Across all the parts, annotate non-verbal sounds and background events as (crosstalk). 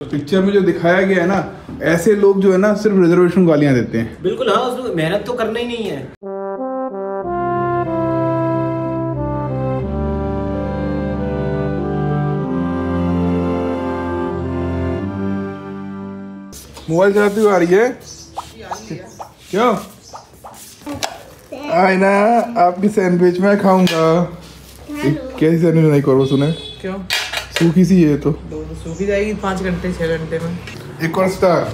Picture में जो दिखाया गया है ना ऐसे लोग जो है ना सिर्फ़ रिजर्वेशन गालियाँ देते हैं। बिल्कुल हाँ उसमें मेहनत तो करना ही नहीं है। मोबाइल चलाती हुई आ रही है? क्यों? आए ना आपकी सैंडविच मैं खाऊँगा। कैसी सैंडविच नहीं करो सुने क्यों? सूखी सी है तो। सूखी जाएगी पाँच घंटे छः घंटे में। एक और स्टार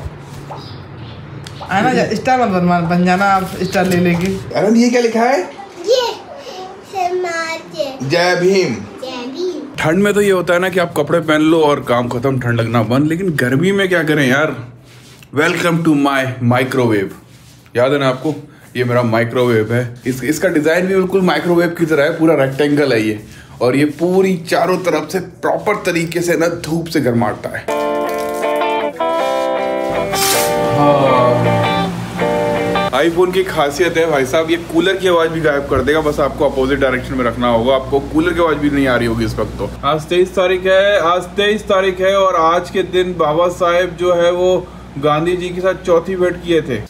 स्टार बन जाना आप स्टार ले लेगी। अरे ये क्या लिखा है? ये जय भीम। जय भीम। ठंड में तो ये होता है ना कि आप कपड़े पहन लो और काम खत्म ठंड लगना बंद। लेकिन गर्मी में क्या करें यार? वेलकम टू माय माइक्रोवेव याद है ना आपको? ये मेरा माइक्रोवेव है। इस इसका डिज़ाइन भी बिल्कुल माइक्रोवेव की तरह है पूरा रेक्टेंगल है ये। और ये पूरी चारों तरफ़ से प्रॉपर तरीके से ना धूप से गर्माता है। आईफोन की खासियत है भाई साहब, ये कूलर की आवाज़ भी गायब कर देगा, बस आपको अपोजिट डायरेक्शन में रखना होगा। आपको कूलर की आवाज़ भी नहीं आ रही होगी इस वक्त तो। आज तेईस तारीख है, आज तेईस तारीख है और आज के दिन बाबा साहेब जो है वो गांधी जी के साथ चौथी भेंट किए थे।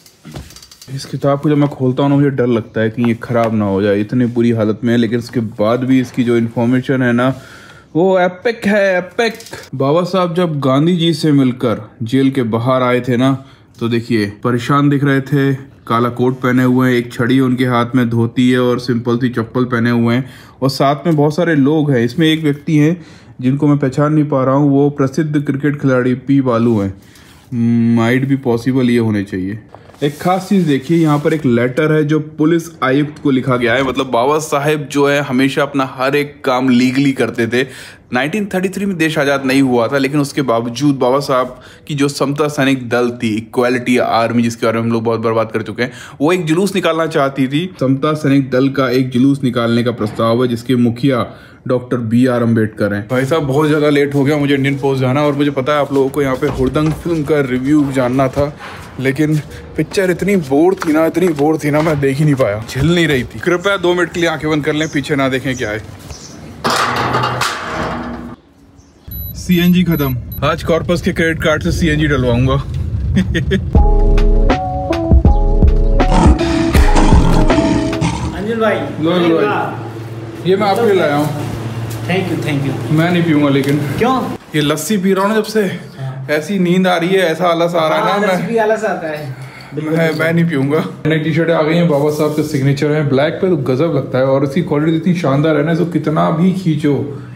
इस किताब को जब मैं खोलता हूँ ना, मुझे डर लगता है कि ये खराब ना हो जाए, इतनी बुरी हालत में है, लेकिन उसके बाद भी इसकी जो इन्फॉर्मेशन है ना, वो एपिक है एपिक बाबा साहब, जब गांधी जी से मिलकर जेल के बाहर आए थे ना तो देखिए, परेशान दिख रहे थे, काला कोट पहने हुए हैं, एक छड़ी उनके हाथ में धोती है और सिंपल सी चप्पल पहने हुए हैं, और साथ में बहुत सारे लोग हैं। इसमें एक व्यक्ति हैं, जिनको मैं पहचान नहीं पा रहा हूँ, वो प्रसिद्ध क्रिकेट खिलाड़ी पी बालू हैं। माइट भी पॉसिबल ये होने चाहिए। एक खास चीज़ देखिए, यहाँ पर एक लेटर है जो पुलिस आयुक्त को लिखा गया है। मतलब बाबा साहेब जो है, हमेशा अपना हर एक काम लीगली करते थे। 1933 में देश आज़ाद नहीं हुआ था, लेकिन उसके बावजूद बाबा साहब की जो समता सैनिक दल थी, इक्वालिटी आर्मी जिसके बारे में हम लोग बहुत बर्बाद कर चुके हैं, वो एक जुलूस निकालना चाहती थी। समता सैनिक दल का एक जुलूस निकालने का प्रस्ताव है, जिसके मुखिया डॉक्टर बी आर अंबेडकर हैं। भाई साहब, बहुत ज़्यादा लेट हो गया मुझे इंडियन पोस्ट जाना, और मुझे पता है आप लोगों को यहाँ पे हुड़दंग फ़िल्म का रिव्यू जानना था, लेकिन पिक्चर इतनी बोर थी ना, इतनी बोर थी ना, मैं देख ही नहीं पाया। झिल नहीं रही थी। कृपया दो मिनट के लिए आँखें बंद कर लें, पीछे ना देखें क्या है। सीएनजी खत्म। आज कॉर्पस के क्रेडिट कार्ड से सीएनजी डलवाऊँगा। अंजुल भाई लो, लो, भाई। ये मैं आपके लिए लाया हूँ। थैंक यू थैंक यू मैं नहीं पीऊँगा लेकिन। क्यों? ये लस्सी पी रहा हूँ ना जब से। ऐसी नींद आ रही है ऐसा आलस आ रहा है ना मैं। भी आलस आता है। मैं मैं नहीं पीऊँगा। नई टी शर्टें आ गई हैं बाबा साहब के सिग्नेचर हैं। ब्लैक पे तो गजब लगता है और इसकी क्वालिटी इतनी शानदार है ना इसको कितना भी खींचो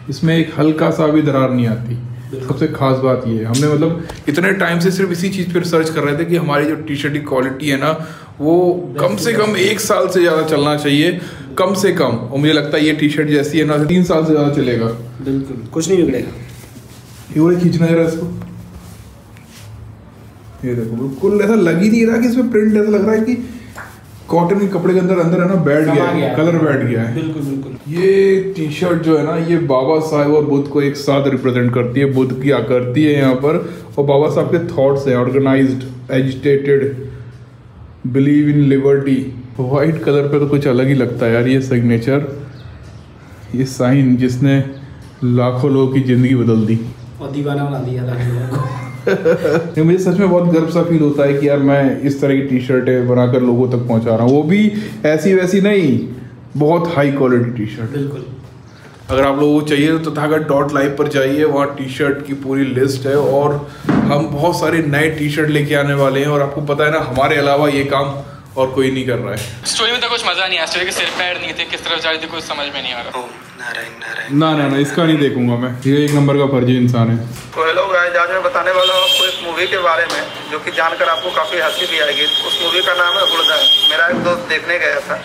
इसमें एक हल्का सा भी दरार नहीं आती। सबसे खास बात ये है। हमने मतलब इतने टाइम से सिर्फ़ इसी चीज़ पे रिसर्च कर रहे थे कि हमारी जो टी शर्ट की क्वालिटी है ना वो कम से कम एक साल से ज़्यादा चलना चाहिए। कम से कम। और मुझे लगता है ये टी शर्ट जैसी है ना तीन साल से ज़्यादा चलेगा। बिल्कुल। कुछ नहीं बिगड़ेगा। ये खींचना जरा इसको। ये देखो बिल्कुल ऐसा लग ही नहीं रहा कि इसमें प्रिंट ऐसा लग रहा है कि कॉटन के कपड़े के अंदर अंदर है ना बैठ गया गया। कलर बैठ गया है। बिल्कुल बिल्कुल। ये टी शर्ट जो है ना ये बाबा साहेब और बुद्ध को एक साथ रिप्रेजेंट करती है बुद्ध की आकृति है यहाँ पर और बाबा साहब के थॉट्स हैं organised agitated believe in liberty white colour पे तो कुछ अलग ही लगता है यार ये सिग्नेचर ये साइन जिसने लाखों लोगों की ज़िंदगी बदल दी। और दीवाना बना दिया। (laughs) नहीं मुझे सच में बहुत गर्व सा फील होता है कि यार मैं इस तरह की टी शर्टें बनाकर लोगों तक पहुँचा रहा हूँ। वो भी ऐसी वैसी नहीं बहुत हाई क्वालिटी टी शर्ट बिल्कुल। अगर आप लोगों को चाहिए तो तथागत डॉट लाइव पर जाइए वहाँ टी शर्ट की पूरी लिस्ट है और हम बहुत सारे नए टी शर्ट लेके आने वाले हैं और आपको पता है ना हमारे अलावा ये काम और कोई नहीं कर रहा है। स्टोरी में तो कुछ मज़ा नहीं आया स्टोरी के सिर पैर नहीं थे किस तरफ़ जा रही थी कुछ समझ में नहीं आ रहा। ना ना ना इसका नहीं देखूँगा मैं। ये एक नंबर का फर्जी इंसान है। तो हेलो गाइस आज मैं बताने वाला हूँ आपको एक मूवी के बारे में जो कि जानकर आपको काफ़ी हँसी भी आएगी। उस मूवी का नाम है हुड़दंग मेरा एक दोस्त देखने गया था।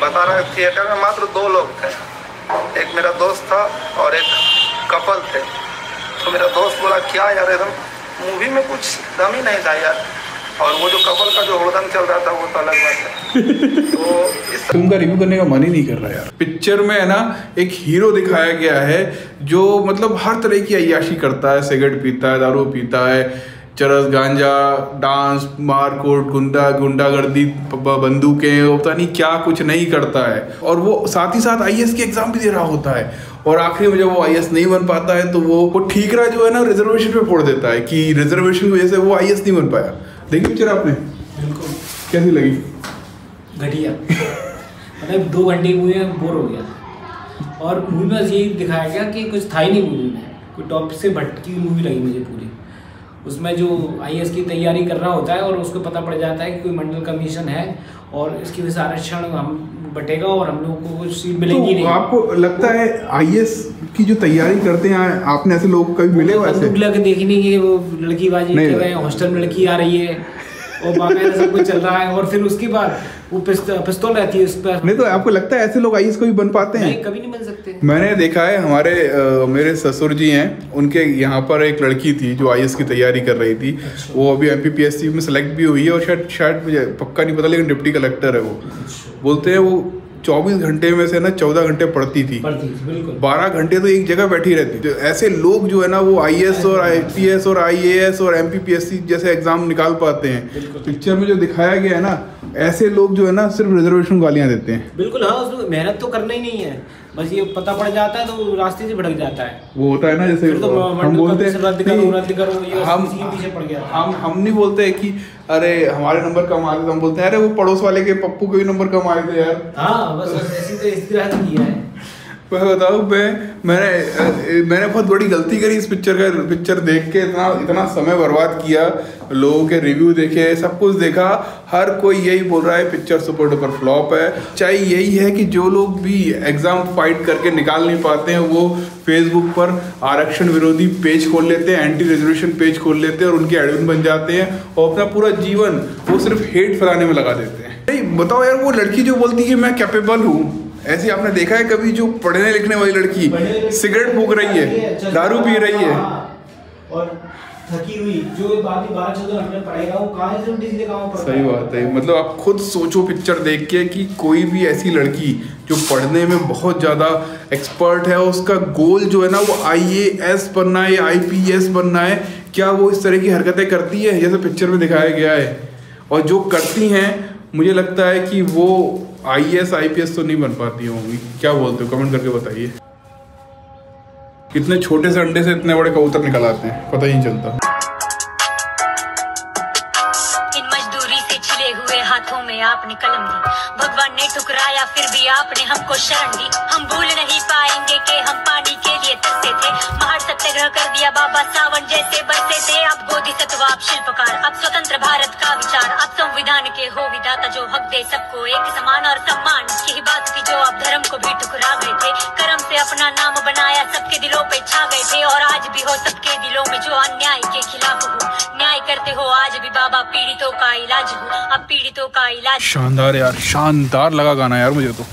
बता रहा है थिएटर में मात्र दो लोग थे। एक मेरा दोस्त था और एक कपल थे। तो मेरा दोस्त बोला क्या यार एकदम मूवी में कुछ दम ही नहीं था यार। और वो जो कपल का जो हुड़दंग चल रहा था वो तो अलग बात है। (laughs) तो इस फ़िल्म का रिव्यू करने का मन ही नहीं कर रहा यार। पिक्चर में है ना एक हीरो दिखाया गया है जो मतलब हर तरह की अयाशी करता है। सिगरेट पीता है दारू पीता है चरस गांजा डांस मारकूट गुंडा गुंडागर्दी बंदूकें वो पता नहीं क्या कुछ नहीं करता है। और वो साथ ही साथ आई की एग्ज़ाम भी दे रहा होता है। और आखिरी में जब वो आई नहीं बन पाता है तो वो वो ठीकरा जो है ना रिजर्वेशन पे फोड़ देता है कि रिजर्वेशन की वजह से वो आई नहीं बन पाया। देखी पिक्चर आपने? बिल्कुल। कैसी लगी? घटिया। मतलब दो घंटे की मूवी में बोर हो गया। और मूवी में ये यही दिखाया गया कि कुछ था ही नहीं मूवी में। कोई टॉप से भटकी मूवी लगी मुझे पूरी। उसमें जो आई की तैयारी कर रहा होता है और उसको पता पड़ जाता है कि कोई मंडल कमीशन है और इसकी वजह से आरक्षण हम बटेगा और हम लोगों को कुछ सीट मिलेगी तो नहीं। आपको लगता है आई की जो तैयारी करते हैं आपने ऐसे लोग कभी मिले हो लग देखने कि वो लड़की बाजी हॉस्टल में लड़की आ रही है। और बाकायदा सब कुछ चल रहा है और फिर उसके बाद वो पिस्तौल पिस्तौल रहती है उस पर। नहीं तो आपको लगता है ऐसे लोग आई को भी बन पाते हैं? नहीं कभी नहीं बन सकते। मैंने देखा है हमारे आ, मेरे ससुर जी हैं उनके यहाँ पर एक लड़की थी जो आई की तैयारी कर रही थी। वो अभी एमपीपीएससी में सेलेक्ट भी हुई है और शायद शायद मुझे पक्का नहीं पता लेकिन डिप्टी कलेक्टर है वो। बोलते हैं वो 24 घंटे में से ना 14 घंटे पढ़ती थी। बारह घंटे तो एक जगह बैठी रहती थी। तो ऐसे लोग जो है ना वो आई और आईपीएस और आईएएस और एमपीपीएससी जैसे एग्ज़ाम निकाल पाते हैं। पिक्चर में जो दिखाया गया है ना ऐसे लोग जो है ना सिर्फ़ रिजर्वेशन गालियाँ देते हैं। बिल्कुल हाँ उसमें मेहनत तो करना ही नहीं है। बस ये पता पड़ जाता है तो रास्ते से भड़क जाता है। वो होता है ना जैसे तो हम बोलते हैं रद्द करो, रद्द करो, ये हम पीछे पड़ गया। हम हम नहीं बोलते हैं कि अरे हमारे नंबर कम आ तो हम बोलते हैं अरे वो पड़ोस वाले के पप्पू के भी नंबर कम आ थे यार। हाँ बस ऐसी तो इस तरह किया है। मैं बताऊँ, मैं, मैंने मैंने बहुत बड़ी गलती करी इस पिक्चर का पिक्चर देख के, इतना इतना समय बर्बाद किया, लोगों के रिव्यू देखे, सब कुछ देखा, हर कोई यही बोल रहा है पिक्चर सुपर डुपर फ्लॉप है। चाहे यही है कि जो लोग भी एग्ज़ाम फाइट करके निकाल नहीं पाते हैं, वो फेसबुक पर आरक्षण विरोधी पेज खोल लेते हैं एंटी रेजोल्यूशन पेज खोल लेते हैं और उनके एडमिन बन जाते हैं और अपना पूरा जीवन वो सिर्फ़ हेट फैलाने में लगा देते हैं। नहीं, बताओ यार, वो लड़की जो बोलती है मैं कैपेबल हूँ ऐसे आपने देखा है कभी जो पढ़ने लिखने वाली लड़की सिगरेट फूक रही है दारू पी रही है? हाँ, और थकी हुई जो बाकी बारह चौदह घंटे पड़ेगा वो कहाँ से सीधे कहाँ पड़ता सही बात है मतलब आप खुद सोचो पिक्चर देख के कि कोई भी ऐसी लड़की जो पढ़ने में बहुत ज़्यादा एक्सपर्ट है उसका गोल जो है ना वो आईएएस बनना है आई बनना है क्या वो इस तरह की हरकतें करती है जैसे पिक्चर में दिखाया गया है? और जो करती हैं मुझे लगता है कि वो I S I P S तो नहीं बन पाती होंगी। क्या बोलते हो? कमेंट करके बताइए। इतने छोटे से अंडे से इतने बड़े कबूतर निकल आते हैं। पता ही नहीं चलता। हाथों में आपने कलम दी। भगवान ने ठुकराया, फिर भी आपने हमको शरण दी। हम भूल नहीं पाएँगे कि हम पानी के लिए तरसे थे। महान सत्याग्रह कर दिया बाबा सावन जैसे बरसे थे। सत्व आप शिल्पकार अब स्वतंत्र भारत का विचार अब संविधान के हो विधाता जो हक दे सबको एक समान और सम्मान यही बात थी जो आप धर्म को भी ठुकरा गए थे। कर्म से अपना नाम बनाया सबके दिलों पे छा गए थे और आज भी हो सबके दिलों में जो अन्याय के खिलाफ हो। न्याय करते हो आज भी बाबा पीड़ितों का इलाज हो। अब पीड़ितों का इलाज शानदार यार शानदार लगा गाना यार मुझे तो।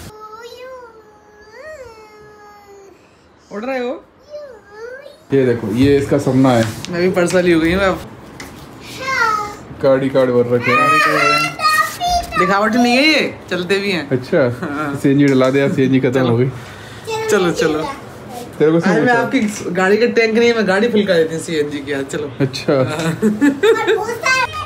उड़ रहे हो? ये देखो ये इसका सपना है। मैं भी पर्सनली हो गई हूँ अब। कार्ड कार्ड भर रखे दिखावट नहीं है ये चलते भी हैं। अच्छा सीएनजी डला दिया सीएनजी खत्म हो गई। चलो चलो। तेरे को मैं आपकी गाड़ी का टैंक नहीं है मैं गाड़ी फुल कर देती हूँ सीएनजी की चलो। अच्छा। सारे